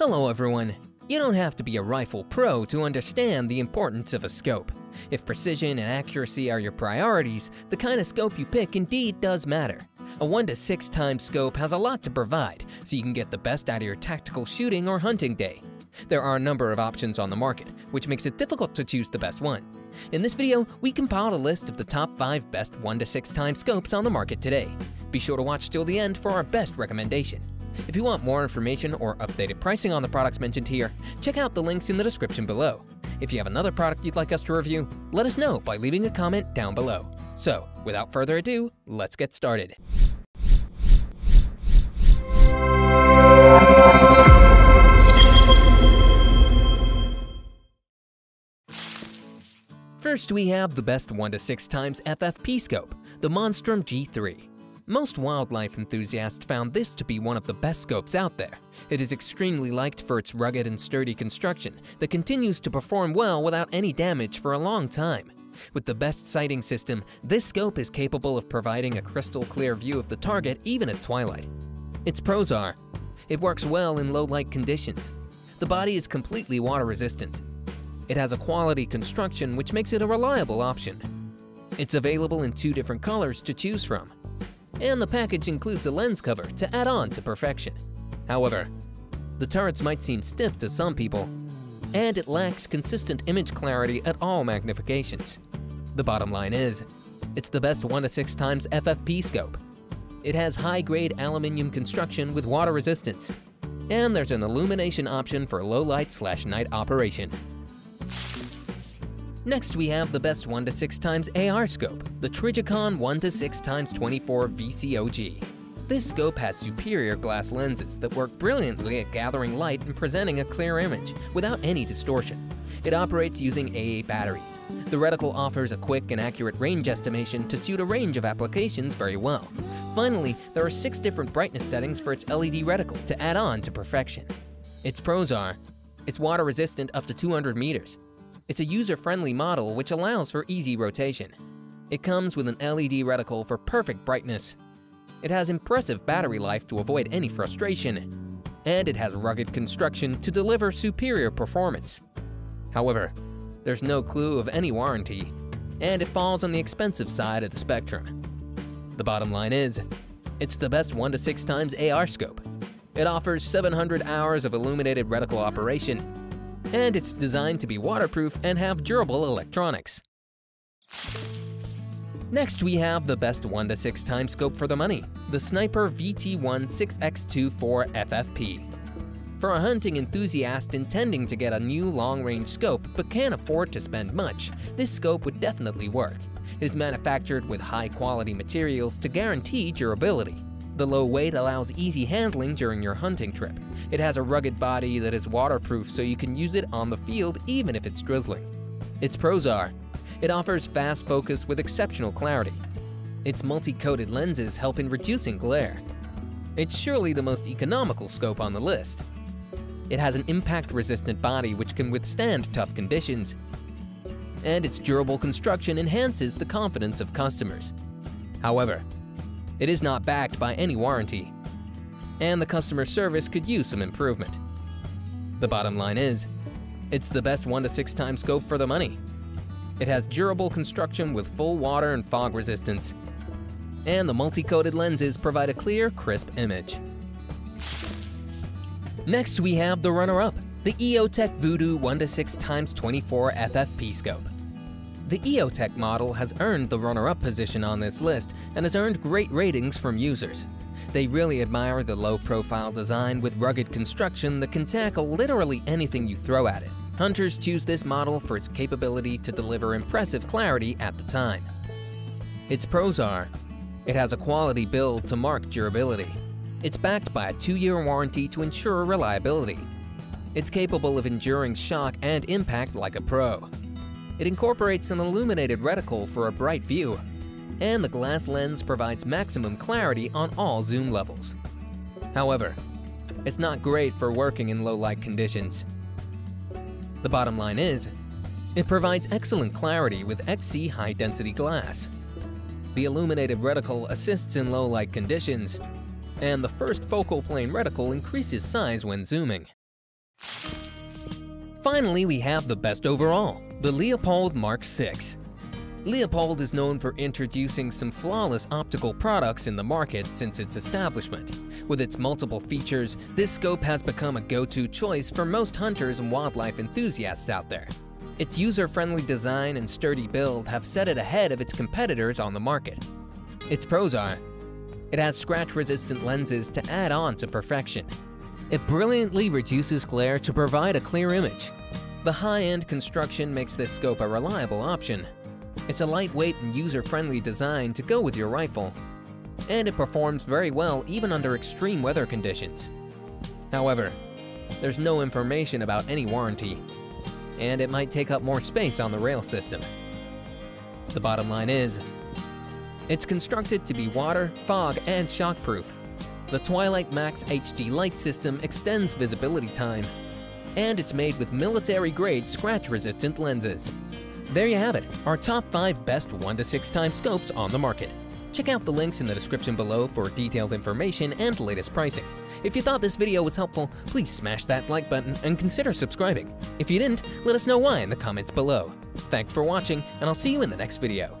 Hello everyone! You don't have to be a rifle pro to understand the importance of a scope. If precision and accuracy are your priorities, the kind of scope you pick indeed does matter. A 1 to 6 times scope has a lot to provide, so you can get the best out of your tactical shooting or hunting day. There are a number of options on the market, which makes it difficult to choose the best one. In this video, we compiled a list of the top 5 best 1 to 6 times scopes on the market today. Be sure to watch till the end for our best recommendation. If you want more information or updated pricing on the products mentioned here, check out the links in the description below. If you have another product you'd like us to review, let us know by leaving a comment down below. So, without further ado, let's get started. First, we have the best 1 to 6 times FFP scope, the Monstrum G3. Most wildlife enthusiasts found this to be one of the best scopes out there. It is extremely liked for its rugged and sturdy construction that continues to perform well without any damage for a long time. With the best sighting system, this scope is capable of providing a crystal clear view of the target even at twilight. Its pros are, it works well in low light conditions. The body is completely water resistant. It has a quality construction which makes it a reliable option. It's available in two different colors to choose from, and the package includes a lens cover to add on to perfection. However, the turrets might seem stiff to some people, and it lacks consistent image clarity at all magnifications. The bottom line is, it's the best 1 to 6 times FFP scope. It has high-grade aluminium construction with water resistance, and there's an illumination option for low light slash night operation. Next, we have the best 1 to 6 times AR scope, the Trijicon 1 to 6 times 24 VCOG. This scope has superior glass lenses that work brilliantly at gathering light and presenting a clear image without any distortion. It operates using AA batteries. The reticle offers a quick and accurate range estimation to suit a range of applications very well. Finally, there are six different brightness settings for its LED reticle to add on to perfection. Its pros are, it's water resistant up to 200 meters, it's a user-friendly model which allows for easy rotation. It comes with an LED reticle for perfect brightness. It has impressive battery life to avoid any frustration. And it has rugged construction to deliver superior performance. However, there's no clue of any warranty, and it falls on the expensive side of the spectrum. The bottom line is, it's the best 1 to 6 times AR scope. It offers 700 hours of illuminated reticle operation and it's designed to be waterproof and have durable electronics. Next, we have the best 1 to 6 time scope for the money, the Sniper VT1 6x24 FFP. For a hunting enthusiast intending to get a new long-range scope but can't afford to spend much, this scope would definitely work. It is manufactured with high-quality materials to guarantee durability. The low weight allows easy handling during your hunting trip. It has a rugged body that is waterproof so you can use it on the field even if it's drizzling. Its pros are, it offers fast focus with exceptional clarity. Its multi-coated lenses help in reducing glare. It's surely the most economical scope on the list. It has an impact-resistant body which can withstand tough conditions. And its durable construction enhances the confidence of customers. However, it is not backed by any warranty, and the customer service could use some improvement. The bottom line is, it's the best 1 to 6 times scope for the money. It has durable construction with full water and fog resistance, and the multi-coated lenses provide a clear, crisp image. Next, we have the runner-up, the EOTech Vudu 1 to 6 times 24 FFP scope. The EOTech model has earned the runner-up position on this list and has earned great ratings from users. They really admire the low-profile design with rugged construction that can tackle literally anything you throw at it. Hunters choose this model for its capability to deliver impressive clarity at the time. Its pros are, it has a quality build to mark durability. It's backed by a two-year warranty to ensure reliability. It's capable of enduring shock and impact like a pro. It incorporates an illuminated reticle for a bright view, and the glass lens provides maximum clarity on all zoom levels. However, it's not great for working in low light conditions. The bottom line is, it provides excellent clarity with XC high density glass. The illuminated reticle assists in low light conditions, and the first focal plane reticle increases size when zooming. Finally, we have the best overall, the Leupold Mark VI. Leupold is known for introducing some flawless optical products in the market since its establishment. With its multiple features, this scope has become a go-to choice for most hunters and wildlife enthusiasts out there. Its user-friendly design and sturdy build have set it ahead of its competitors on the market. Its pros are, it has scratch-resistant lenses to add on to perfection. It brilliantly reduces glare to provide a clear image. The high-end construction makes this scope a reliable option. It's a lightweight and user-friendly design to go with your rifle. And it performs very well even under extreme weather conditions. However, there's no information about any warranty, and it might take up more space on the rail system. The bottom line is, it's constructed to be water, fog, and shockproof. The Twilight Max HD light system extends visibility time, and it's made with military-grade scratch-resistant lenses. There you have it, our top 5 best 1 to 6 times scopes on the market. Check out the links in the description below for detailed information and latest pricing. If you thought this video was helpful, please smash that like button and consider subscribing. If you didn't, let us know why in the comments below. Thanks for watching, and I'll see you in the next video.